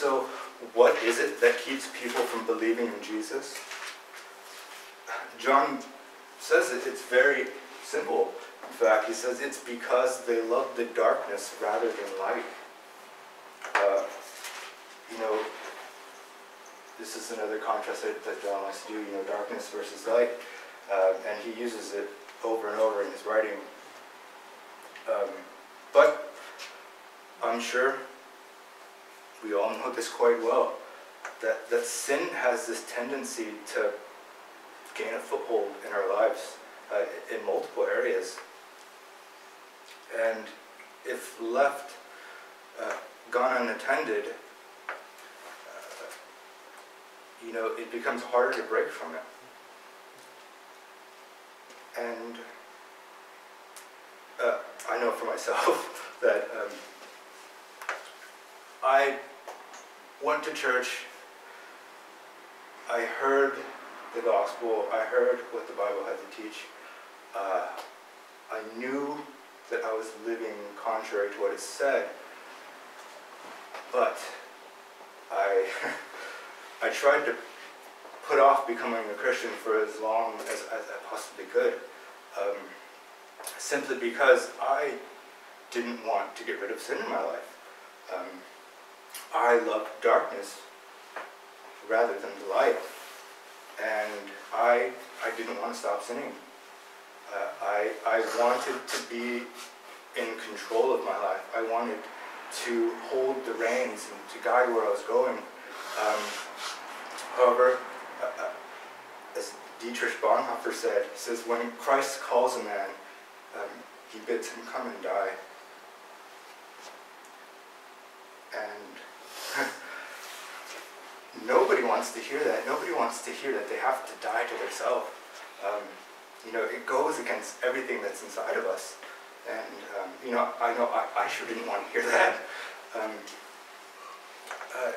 so, what is it that keeps people from believing in Jesus? John says it, it's very simple. In fact, he says it's because they love the darkness rather than light. Uh, you know, this is another contrast that, that John likes to do, you know, darkness versus light. Uh, and he uses it over and over in his writing. Um, but I'm sure we all know this quite well, that, that sin has this tendency to gain a foothold in our lives uh, in multiple areas. And if left, uh, gone unattended, uh, you know, it becomes harder to break from it. And uh, I know for myself that um, I went to church, I heard the gospel, I heard what the Bible had to teach. Uh, I knew that I was living contrary to what it said, but I, I tried to put off becoming a Christian for as long as, as I possibly could, um, simply because I didn't want to get rid of sin in my life. Um, I loved darkness rather than the light, and I, I didn't want to stop sinning. Uh, I, I wanted to be in control of my life. I wanted to hold the reins and to guide where I was going. Um, however, uh, uh, as Dietrich Bonhoeffer said, says, when Christ calls a man, um, he bids him come and die. And nobody wants to hear that. Nobody wants to hear that they have to die to themselves. Um, you know, it goes against everything that's inside of us. And, um, you know, I know I, I, sure didn't want to hear that. Um, uh,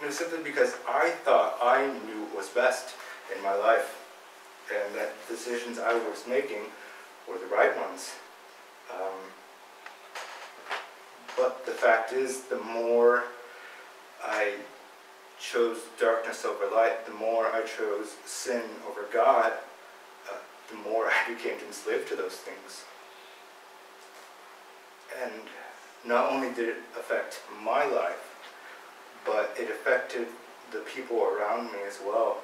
you know, simply because I thought I knew what was best in my life and that decisions I was making were the right ones. Um, but the fact is, the more I chose darkness over light, the more I chose sin over God, uh, the more I became enslaved to those things. And not only did it affect my life, but it affected the people around me as well.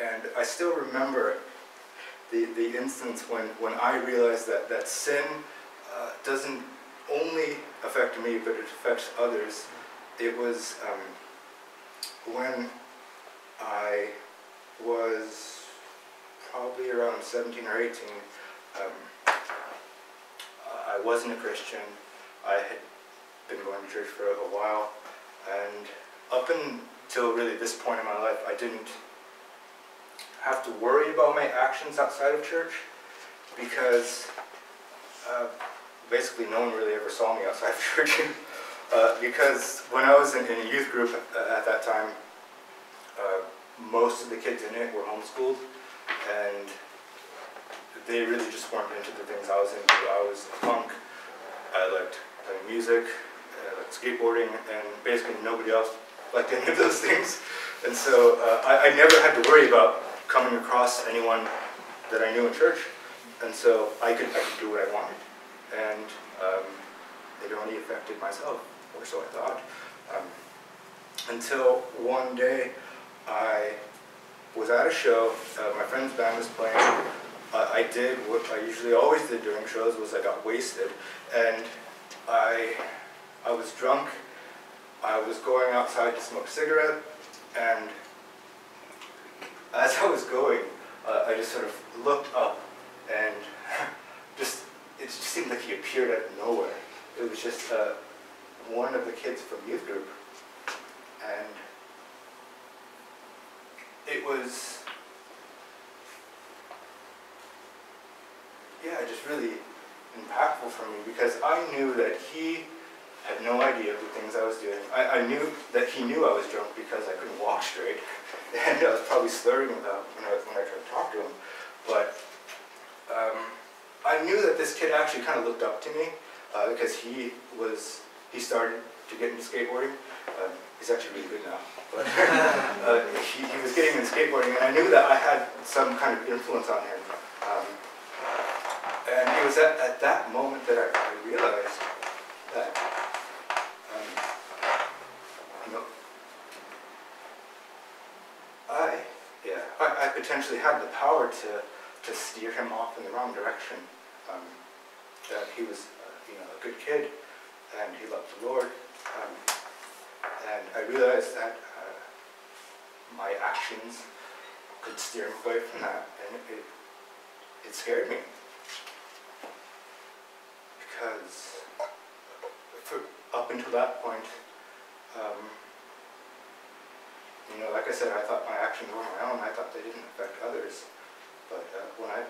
And I still remember the, the instance when, when I realized that, that sin uh, doesn't only affect me, but it affects others. It was um, when I was probably around 17 or 18. Um, I wasn't a Christian. I had been going to church for a while, and up until really this point in my life, I didn't have to worry about my actions outside of church because uh, basically no one really ever saw me outside of church. Uh, because when I was in, in a youth group at, at that time, uh, most of the kids in it were homeschooled, and they really just weren't into the things I was into. I was a punk. I liked playing music, I liked skateboarding, and basically nobody else liked any of those things. And so uh, I, I, never had to worry about coming across anyone that I knew in church. And so I could, I could do what I wanted. And um, it only affected myself, or so I thought. Um, until one day I was at a show, uh, my friend's band was playing, I did what I usually always did during shows was I got wasted and I I was drunk. I was going outside to smoke a cigarette and as I was going, uh, I just sort of looked up and just it just seemed like he appeared out of nowhere. It was just uh, one of the kids from youth group and it was yeah, just really impactful for me because I knew that he had no idea of the things I was doing. I, I knew that he knew I was drunk because I couldn't walk straight, and I was probably slurring about when I, when I tried to talk to him. But um, I knew that this kid actually kind of looked up to me uh, because he was he started to get into skateboarding. Um, he's actually really good now. But uh, he, he was getting into skateboarding, and I knew that I had some kind of influence on him. Um, and it was at, at that moment that I, I realized that, um, you know, I, yeah, I, I potentially had the power to, to steer him off in the wrong direction. Um, that he was, uh, you know, a good kid, and he loved the Lord. Um, and I realized that uh, my actions could steer him away from that, and it, it scared me. Because for, up until that point, um, you know, like I said, I thought my actions were my own. I thought they didn't affect others. But uh, when I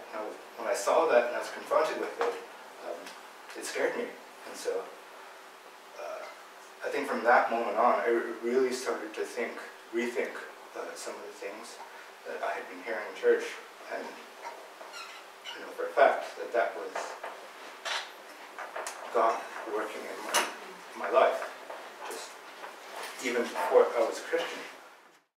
when I, saw that and I was confronted with it, um, it scared me. And so think from that moment on, I really started to think, rethink uh, some of the things that I had been hearing in church, and you know for a fact that that was God working in my my life, just even before I was a Christian.